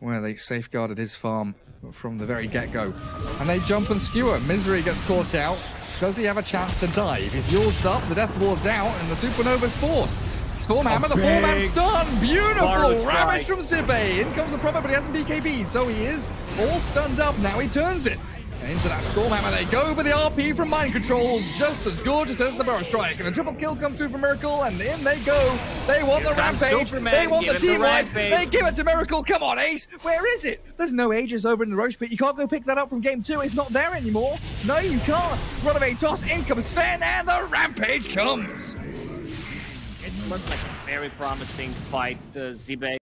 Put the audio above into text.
where they safeguarded his farm from the very get-go. And they jump and skewer. Misery gets caught out. Does he have a chance to dive? He's yours up, the Death Ward's out, and the Supernova's forced. Stormhammer, the four-man stun! Beautiful! Ravage from Zibe! In comes the Prophet, but he hasn't BKB, so he is all stunned up. Now he turns it. Into that Stormhammer they go, but the RP from Mind Control's just as good as the Burrow Strike. And a triple kill comes through from Miracle, and in they go. They want the Rampage. Superman, they want the give it the team wipe. They give it to Miracle. Come on, Ace. Where is it? There's no Aegis over in the Rosh Pit. You can't go pick that up from game two. It's not there anymore. No, you can't. Runaway toss. In comes Sven, and the Rampage comes. It looked like a very promising fight. Uh, the Zibe